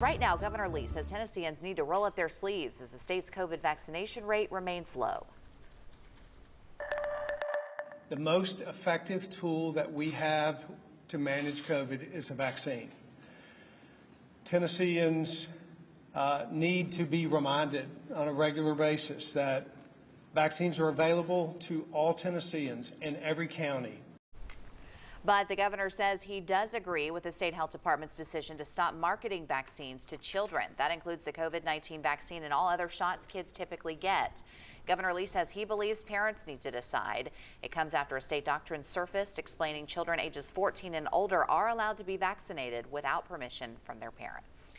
Right now, Governor Lee says Tennesseans need to roll up their sleeves as the state's COVID vaccination rate remains low. The most effective tool that we have to manage COVID is a vaccine. Tennesseans uh, need to be reminded on a regular basis that vaccines are available to all Tennesseans in every county. But the governor says he does agree with the state health department's decision to stop marketing vaccines to children. That includes the COVID-19 vaccine and all other shots kids typically get. Governor Lee says he believes parents need to decide. It comes after a state doctrine surfaced explaining children ages 14 and older are allowed to be vaccinated without permission from their parents.